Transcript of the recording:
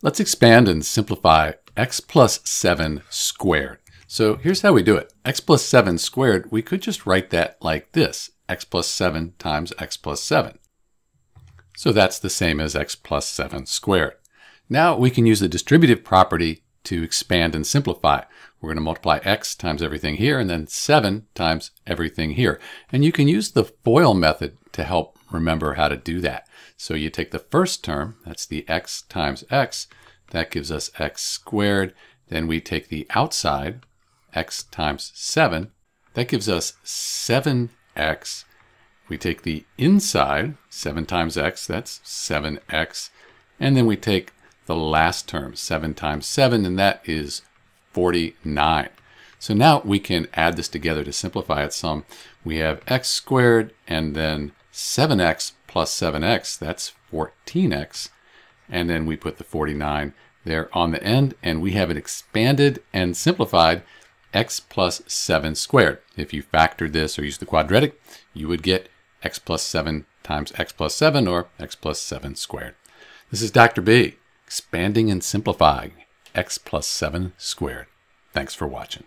Let's expand and simplify x plus 7 squared. So here's how we do it. x plus 7 squared, we could just write that like this, x plus 7 times x plus 7. So that's the same as x plus 7 squared. Now we can use the distributive property to expand and simplify. We're going to multiply x times everything here and then 7 times everything here. And you can use the FOIL method to help remember how to do that. So you take the first term, that's the x times x, that gives us x squared. Then we take the outside, x times 7, that gives us 7x. We take the inside, 7 times x, that's 7x. And then we take the last term, 7 times 7, and that is 49. So now we can add this together to simplify it some. We have x squared and then 7x plus 7x, that's 14x. And then we put the 49 there on the end, and we have an expanded and simplified x plus 7 squared. If you factored this or use the quadratic, you would get x plus 7 times x plus 7 or x plus 7 squared. This is Dr. B, expanding and simplifying x plus 7 squared. Thanks for watching.